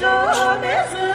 jamais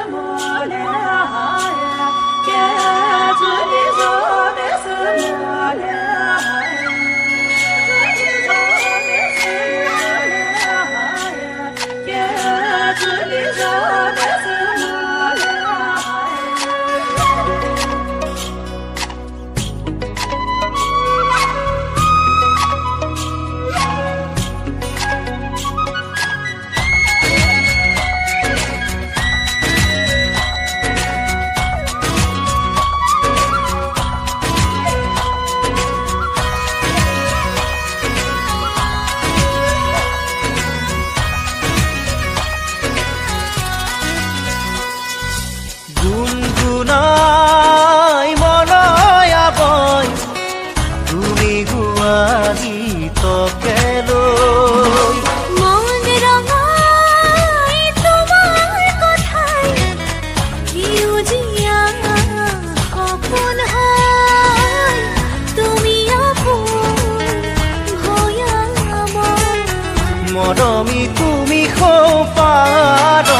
মৰমি তুমি সৌপাদন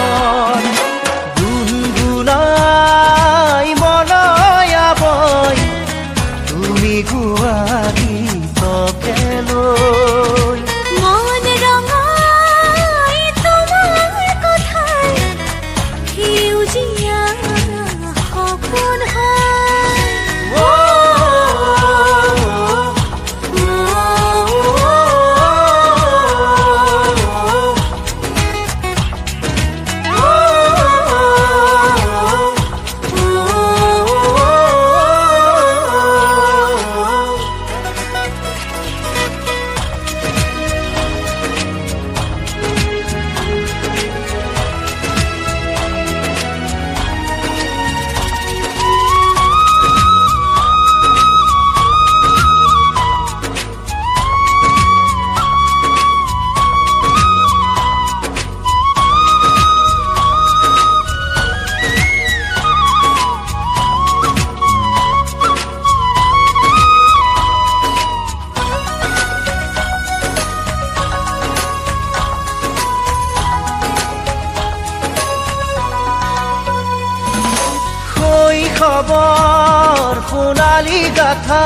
শৈশৱৰ সোণালী গাথা।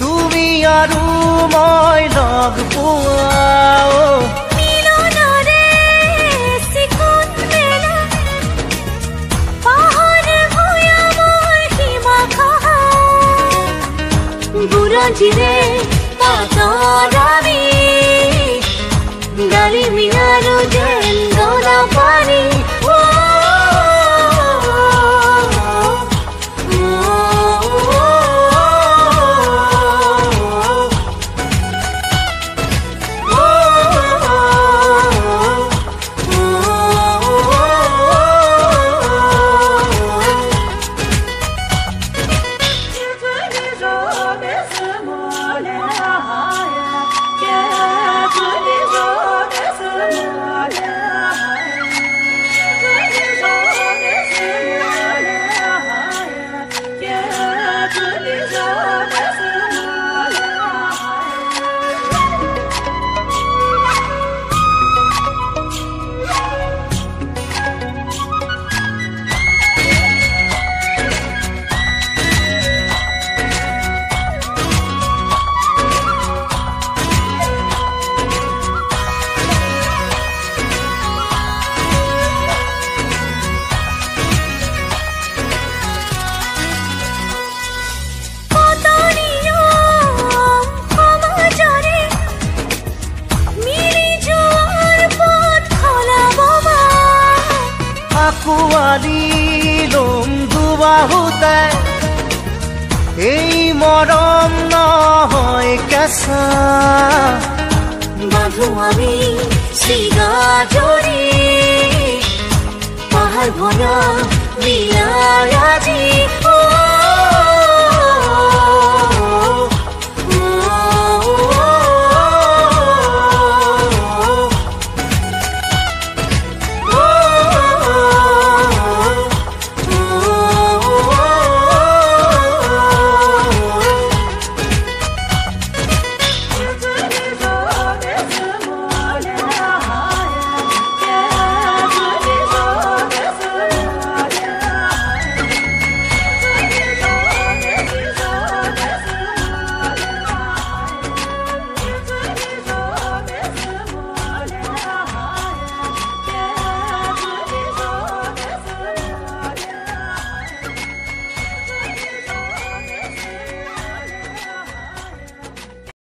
তুমি আৰু মই লগ পোৱা অ'। মিলনৰে চিকুণ মেলা। পাহাৰ ভৈয়ামৰ সীমা খহা। বুৰঞ্জীৰে পাতৰাবি ডালিমি আৰু যেন লম দুবাহুতে এই মৰম নহয় কেঁচা। বাঁধো আমি চিগা জৰি পাহাৰ ভৰা মিলাই